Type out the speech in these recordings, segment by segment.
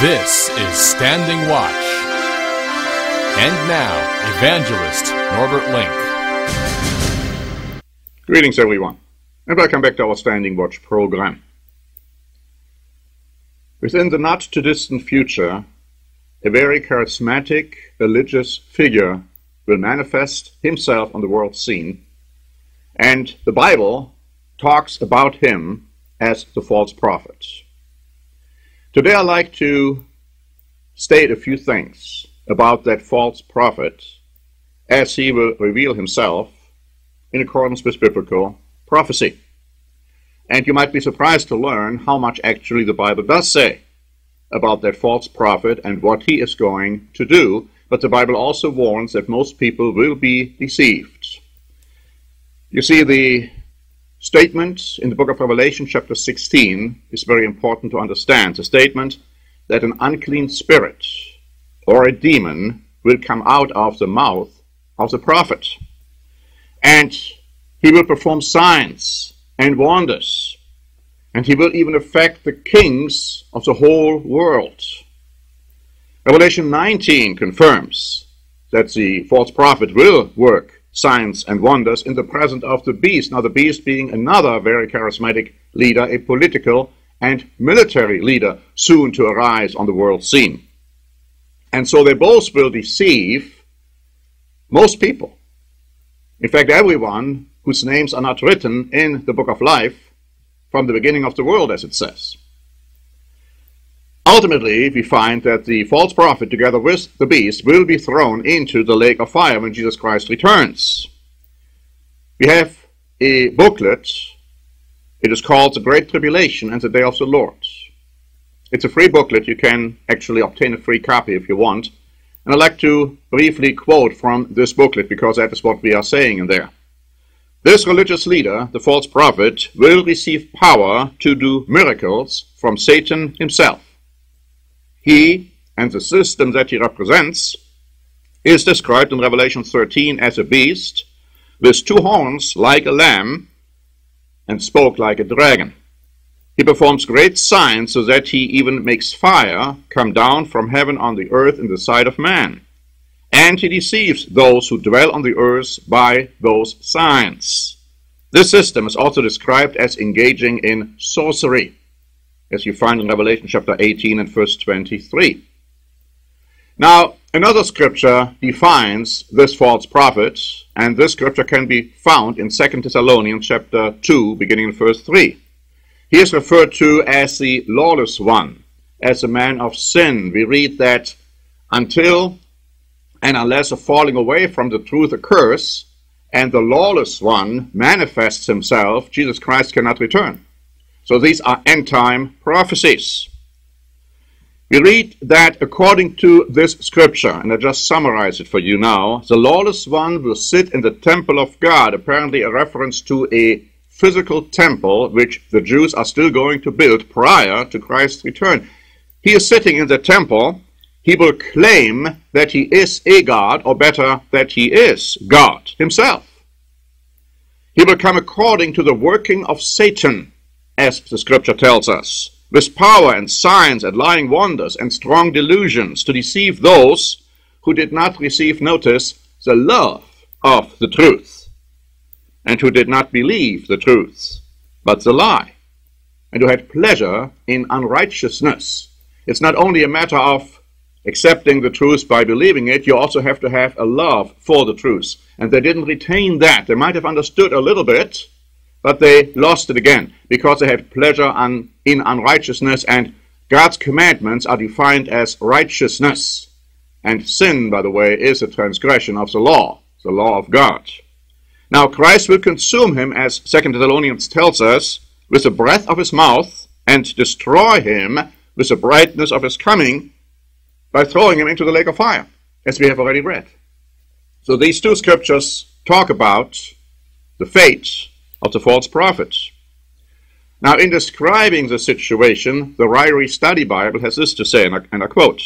This is Standing Watch. And now, Evangelist Norbert Link. Greetings, everyone, and welcome back to our Standing Watch program. Within the not too distant future, a very charismatic religious figure will manifest himself on the world scene, and the Bible talks about him as the false prophet. Today I'd like to state a few things about that false prophet as he will reveal himself in accordance with biblical prophecy. And you might be surprised to learn how much actually the Bible does say about that false prophet and what he is going to do. But the Bible also warns that most people will be deceived. You see, the statement in the book of Revelation, chapter 16, is very important to understand. The statement that an unclean spirit or a demon will come out of the mouth of the prophet. And he will perform signs and wonders. And he will even affect the kings of the whole world. Revelation 19 confirms that the false prophet will work signs and wonders in the presence of the beast. Now, the beast being another very charismatic leader, a political and military leader soon to arise on the world scene. And so they both will deceive most people. In fact, everyone whose names are not written in the book of life from the beginning of the world, as it says. Ultimately, we find that the false prophet, together with the beast, will be thrown into the lake of fire when Jesus Christ returns. We have a booklet. It is called The Great Tribulation and the Day of the Lord. It's a free booklet. You can actually obtain a free copy if you want. And I'd like to briefly quote from this booklet because that is what we are saying in there. This religious leader, the false prophet, will receive power to do miracles from Satan himself. He and the system that he represents is described in Revelation 13 as a beast with two horns like a lamb and spoke like a dragon. He performs great signs so that he even makes fire come down from heaven on the earth in the sight of man. And he deceives those who dwell on the earth by those signs. This system is also described as engaging in sorcery as you find in Revelation chapter 18 and verse 23. Now, another scripture defines this false prophet, and this scripture can be found in 2 Thessalonians chapter 2, beginning in verse 3. He is referred to as the lawless one, as a man of sin. We read that until and unless a falling away from the truth occurs, and the lawless one manifests himself, Jesus Christ cannot return. So these are end time prophecies. We read that according to this scripture, and I just summarize it for you now, the lawless one will sit in the temple of God, apparently a reference to a physical temple which the Jews are still going to build prior to Christ's return. He is sitting in the temple. He will claim that he is a God, or better, that he is God himself. He will come according to the working of Satan, as the scripture tells us, with power and signs and lying wonders and strong delusions to deceive those who did not receive notice the love of the truth, and who did not believe the truth, but the lie, and who had pleasure in unrighteousness. It's not only a matter of accepting the truth by believing it, you also have to have a love for the truth. And they didn't retain that. They might have understood a little bit, but they lost it again because they had pleasure in unrighteousness, and God's commandments are defined as righteousness. And sin, by the way, is a transgression of the law, the law of God. Now, Christ will consume him, as 2 Thessalonians tells us, with the breath of his mouth, and destroy him with the brightness of his coming by throwing him into the lake of fire, as we have already read. So these two scriptures talk about the fate of the false prophets. Now, in describing the situation, the Ryrie Study Bible has this to say, and I, and I quote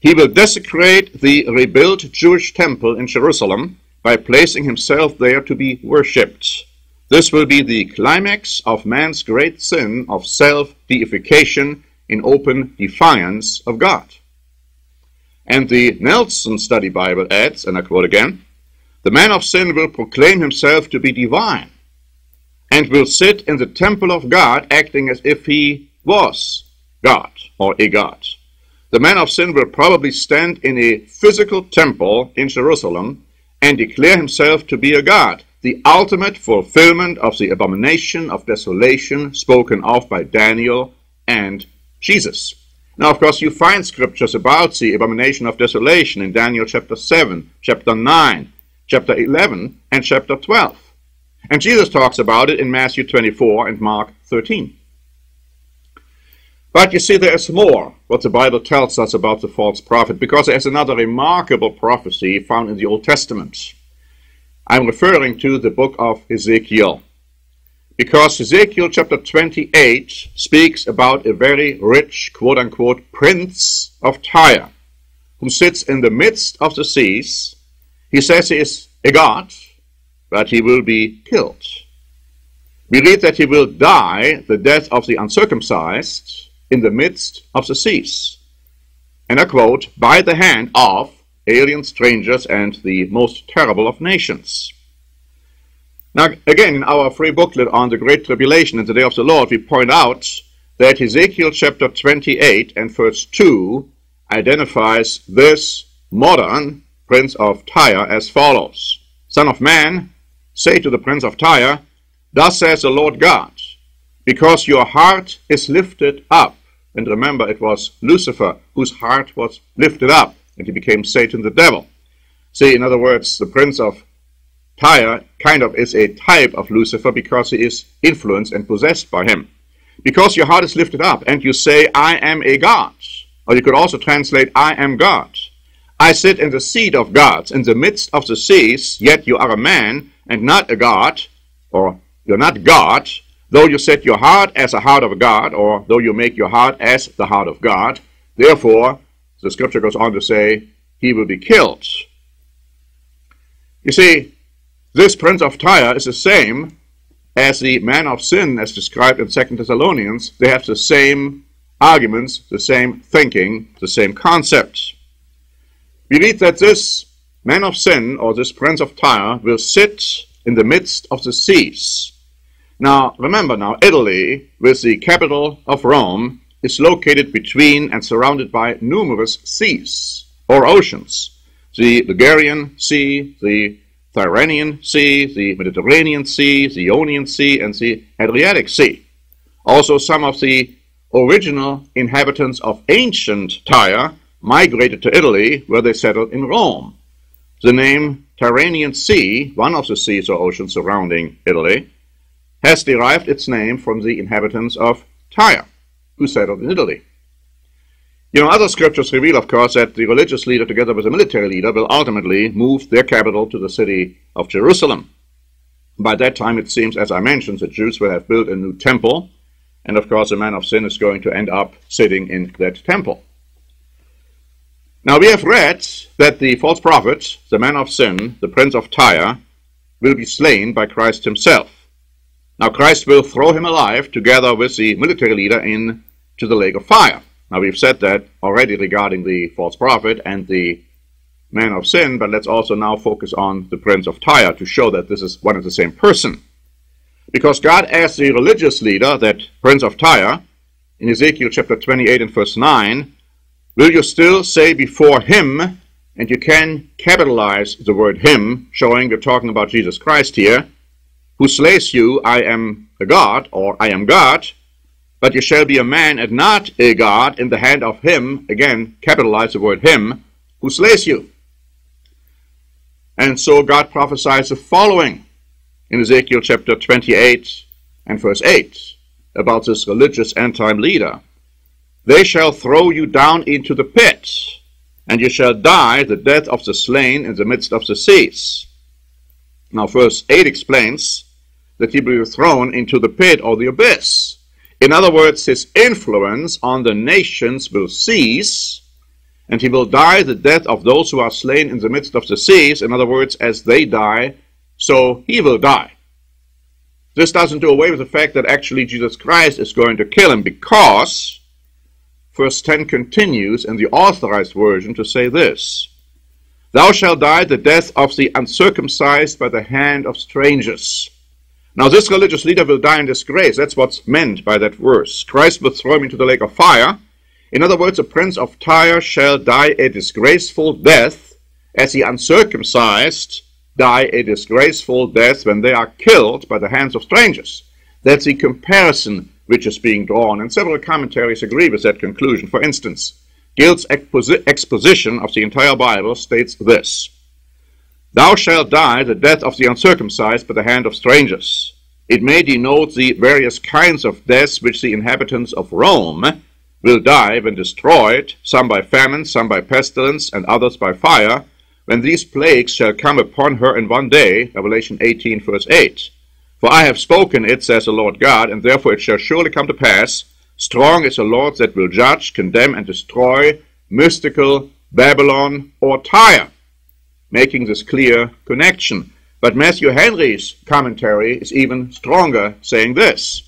He will desecrate the rebuilt Jewish temple in Jerusalem by placing himself there to be worshipped. This will be the climax of man's great sin of self deification in open defiance of God. And the Nelson Study Bible adds, and I quote again, the man of sin will proclaim himself to be divine and will sit in the temple of God acting as if he was God or a God. The man of sin will probably stand in a physical temple in Jerusalem and declare himself to be a God, the ultimate fulfillment of the abomination of desolation spoken of by Daniel and Jesus. Now, of course, you find scriptures about the abomination of desolation in Daniel chapter 7, chapter 9, chapter 11, and chapter 12. And Jesus talks about it in Matthew 24 and Mark 13. But you see, there is more what the Bible tells us about the false prophet, because there is another remarkable prophecy found in the Old Testament. I'm referring to the book of Ezekiel. Because Ezekiel chapter 28 speaks about a very rich, quote unquote, prince of Tyre, who sits in the midst of the seas. He says he is a god, but he will be killed. We read that he will die the death of the uncircumcised in the midst of the seas. And I quote, by the hand of alien strangers and the most terrible of nations. Now, again, in our free booklet on the Great Tribulation and the Day of the Lord, we point out that Ezekiel chapter 28 and verse 2 identifies this modern prince of Tyre as follows Son of man, Say to the prince of Tyre, Thus says the Lord God, because your heart is lifted up. And remember, it was Lucifer whose heart was lifted up, and he became Satan the devil. See, in other words, the prince of Tyre kind of is a type of Lucifer because he is influenced and possessed by him. Because your heart is lifted up, and you say, I am a God. Or you could also translate, I am God. I sit in the seat of gods, in the midst of the seas, yet you are a man, and not a God, or you're not God, though you set your heart as a heart of God, or though you make your heart as the heart of God, therefore, the scripture goes on to say, he will be killed. You see, this prince of Tyre is the same as the man of sin as described in 2 Thessalonians. They have the same arguments, the same thinking, the same concepts. We read that this man of sin, or this prince of Tyre, will sit in the midst of the seas. Now, remember now, Italy, with the capital of Rome, is located between and surrounded by numerous seas, or oceans. The Ligurian Sea, the Tyrrhenian Sea, the Mediterranean Sea, the Ionian Sea, and the Adriatic Sea. Also, some of the original inhabitants of ancient Tyre migrated to Italy, where they settled in Rome. The name Tyrrhenian Sea, one of the seas or oceans surrounding Italy, has derived its name from the inhabitants of Tyre, who settled in Italy. You know, other scriptures reveal, of course, that the religious leader, together with the military leader, will ultimately move their capital to the city of Jerusalem. By that time, it seems, as I mentioned, the Jews will have built a new temple, and of course, the man of sin is going to end up sitting in that temple. Now we have read that the false prophet, the man of sin, the prince of Tyre, will be slain by Christ himself. Now Christ will throw him alive together with the military leader into the lake of fire. Now we've said that already regarding the false prophet and the man of sin, but let's also now focus on the prince of Tyre to show that this is one and the same person. Because God asked the religious leader, that prince of Tyre, in Ezekiel chapter 28 and verse 9, Will you still say before him, and you can capitalize the word him, showing you're talking about Jesus Christ here, who slays you, I am a God, or I am God, but you shall be a man and not a God in the hand of him, again, capitalize the word him, who slays you. And so God prophesies the following in Ezekiel chapter 28 and verse 8 about this religious end time leader. They shall throw you down into the pit, and you shall die the death of the slain in the midst of the seas. Now, verse 8 explains that he will be thrown into the pit or the abyss. In other words, his influence on the nations will cease, and he will die the death of those who are slain in the midst of the seas. In other words, as they die, so he will die. This doesn't do away with the fact that actually Jesus Christ is going to kill him because verse 10 continues in the authorized version to say this Thou shalt die the death of the uncircumcised by the hand of strangers. Now, this religious leader will die in disgrace. That's what's meant by that verse. Christ will throw him into the lake of fire. In other words, the prince of Tyre shall die a disgraceful death, as the uncircumcised die a disgraceful death when they are killed by the hands of strangers. That's the comparison which is being drawn, and several commentaries agree with that conclusion. For instance, Gill's exposi exposition of the entire Bible states this Thou shalt die the death of the uncircumcised by the hand of strangers. It may denote the various kinds of deaths which the inhabitants of Rome will die when destroyed, some by famine, some by pestilence, and others by fire, when these plagues shall come upon her in one day, Revelation 18, verse 8. For I have spoken it, says the Lord God, and therefore it shall surely come to pass. Strong is the Lord that will judge, condemn, and destroy mystical Babylon or Tyre, making this clear connection. But Matthew Henry's commentary is even stronger, saying this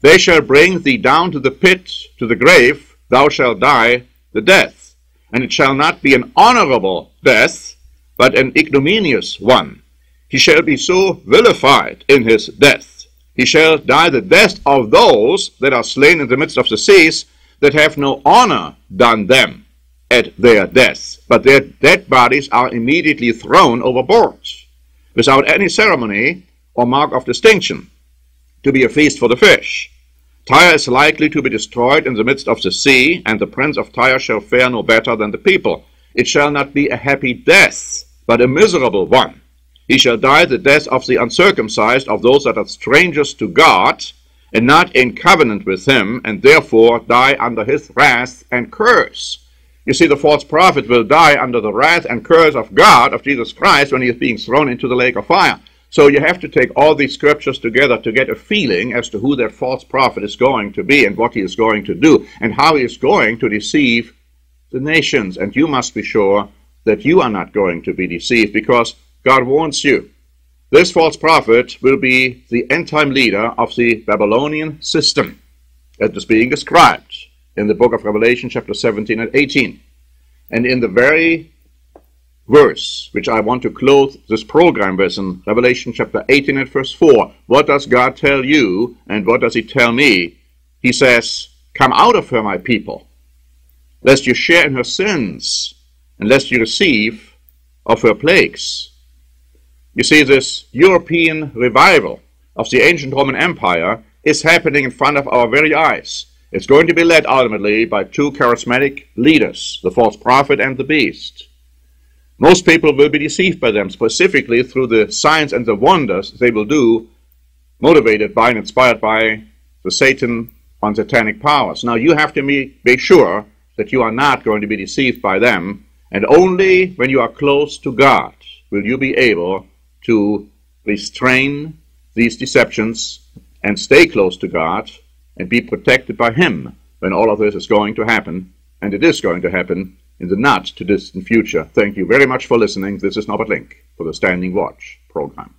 They shall bring thee down to the pit, to the grave, thou shalt die the death and it shall not be an honorable death, but an ignominious one. He shall be so vilified in his death. He shall die the death of those that are slain in the midst of the seas, that have no honor done them at their death, but their dead bodies are immediately thrown overboard, without any ceremony or mark of distinction, to be a feast for the fish. Tyre is likely to be destroyed in the midst of the sea, and the prince of Tyre shall fare no better than the people. It shall not be a happy death, but a miserable one. He shall die the death of the uncircumcised, of those that are strangers to God, and not in covenant with him, and therefore die under his wrath and curse. You see, the false prophet will die under the wrath and curse of God, of Jesus Christ, when he is being thrown into the lake of fire. So you have to take all these scriptures together to get a feeling as to who that false prophet is going to be and what he is going to do and how he is going to deceive the nations. And you must be sure that you are not going to be deceived because God warns you. This false prophet will be the end time leader of the Babylonian system that is being described in the book of Revelation, chapter 17 and 18. And in the very verse, which I want to close this program with in Revelation chapter 18 and verse 4. What does God tell you and what does He tell me? He says, Come out of her, my people, lest you share in her sins, and lest you receive of her plagues. You see, this European revival of the ancient Roman Empire is happening in front of our very eyes. It's going to be led ultimately by two charismatic leaders, the false prophet and the beast. Most people will be deceived by them, specifically through the signs and the wonders they will do, motivated by and inspired by the Satan on satanic powers. Now, you have to be, be sure that you are not going to be deceived by them, and only when you are close to God will you be able to restrain these deceptions and stay close to God and be protected by Him when all of this is going to happen, and it is going to happen in the not too distant future. Thank you very much for listening. This is Norbert Link for the Standing Watch program.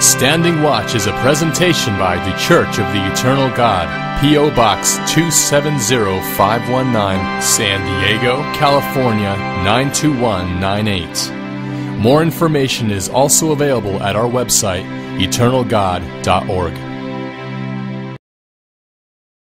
Standing Watch is a presentation by The Church of the Eternal God, P.O. Box 270519, San Diego, California 92198. More information is also available at our website, eternalgod.org.